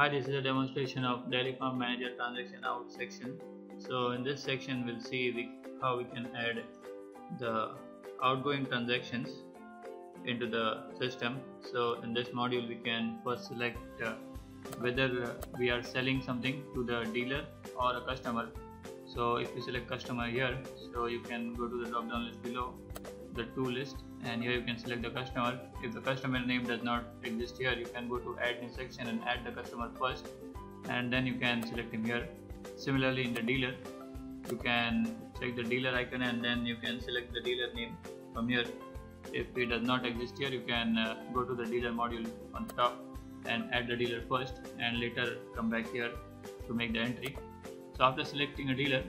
Hi, this is a demonstration of Dairy Farm Manager Transaction Out section. So in this section we'll see the, how we can add the outgoing transactions into the system. So in this module we can first select uh, whether we are selling something to the dealer or a customer. So if you select customer here, so you can go to the drop down list below the to list and here you can select the customer. If the customer name does not exist here you can go to add new section and add the customer first and then you can select him here. Similarly in the dealer you can select the dealer icon and then you can select the dealer name from here. If it does not exist here you can uh, go to the dealer module on top and add the dealer first and later come back here to make the entry. So after selecting a dealer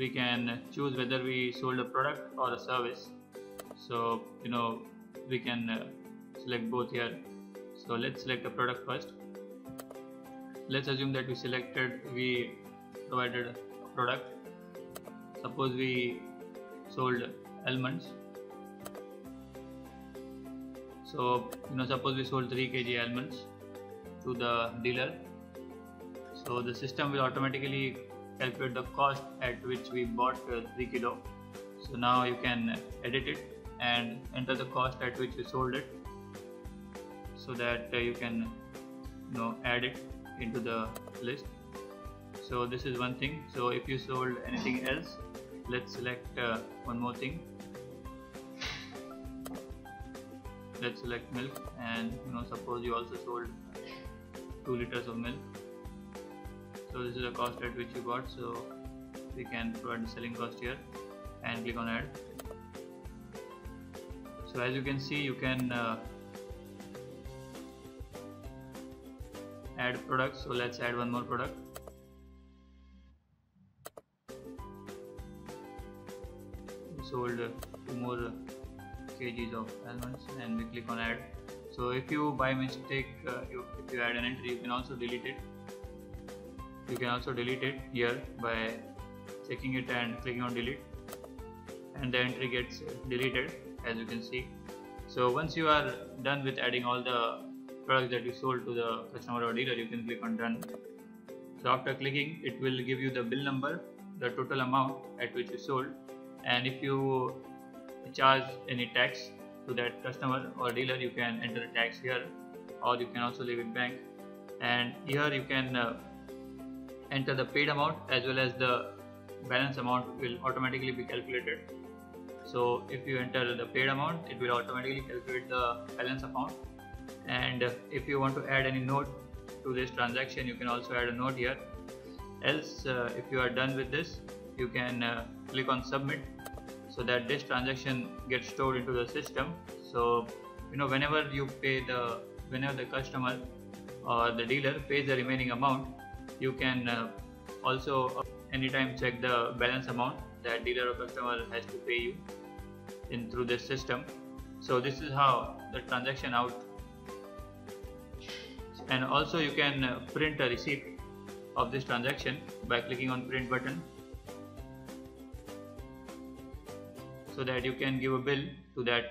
we can choose whether we sold a product or a service. So you know we can uh, select both here. So let's select a product first. Let's assume that we selected we provided a product. Suppose we sold almonds. So you know suppose we sold 3 kg almonds to the dealer. So the system will automatically calculate the cost at which we bought uh, 3 kilo. So now you can edit it and enter the cost at which you sold it so that uh, you can you know add it into the list. So this is one thing. So if you sold anything else let's select uh, one more thing. Let's select milk and you know suppose you also sold 2 liters of milk so this is the cost at which you got so we can provide the selling cost here and click on add. So as you can see you can uh, add products. So let's add one more product. We sold uh, two more kgs of almonds and we click on add. So if you by mistake uh, you, if you add an entry you can also delete it you can also delete it here by checking it and clicking on delete. And the entry gets deleted as you can see. So once you are done with adding all the products that you sold to the customer or dealer you can click on done. So after clicking it will give you the bill number the total amount at which you sold. And if you charge any tax to that customer or dealer you can enter the tax here or you can also leave it blank and here you can uh, enter the paid amount as well as the balance amount will automatically be calculated. So if you enter the paid amount it will automatically calculate the balance amount. And if you want to add any note to this transaction you can also add a note here. Else uh, if you are done with this you can uh, click on submit so that this transaction gets stored into the system. So you know whenever you pay the whenever the customer or the dealer pays the remaining amount you can uh, also uh, anytime check the balance amount that dealer or customer has to pay you in through this system. So this is how the transaction out. And also you can uh, print a receipt of this transaction by clicking on print button. So that you can give a bill to that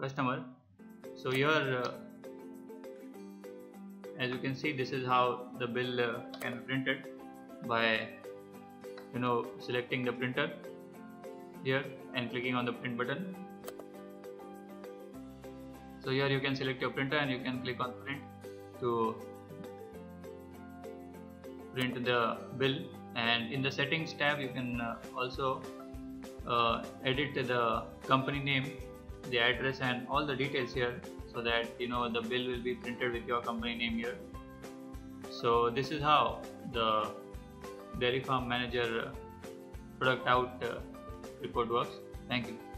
customer. So here uh, as you can see this is how the bill uh, can be printed by you know selecting the printer here and clicking on the print button. So here you can select your printer and you can click on print to print the bill. And in the settings tab you can uh, also uh, edit the company name the address and all the details here so that you know the bill will be printed with your company name here. So this is how the dairy farm manager product out uh, report works. Thank you